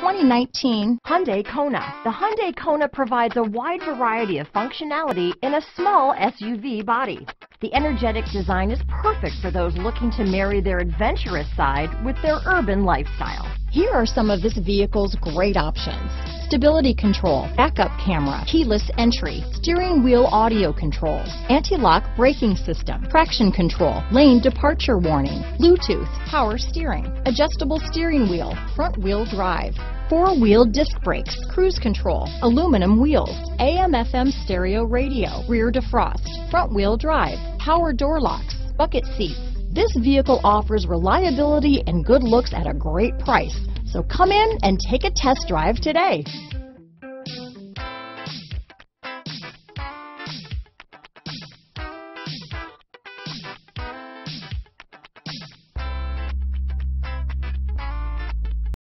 2019 Hyundai Kona. The Hyundai Kona provides a wide variety of functionality in a small SUV body. The energetic design is perfect for those looking to marry their adventurous side with their urban lifestyle. Here are some of this vehicle's great options. Stability control, backup camera, keyless entry, steering wheel audio controls, anti-lock braking system, traction control, lane departure warning, Bluetooth, power steering, adjustable steering wheel, front wheel drive, four-wheel disc brakes, cruise control, aluminum wheels, AM FM stereo radio, rear defrost, front wheel drive, power door locks, bucket seats. This vehicle offers reliability and good looks at a great price. So come in and take a test drive today.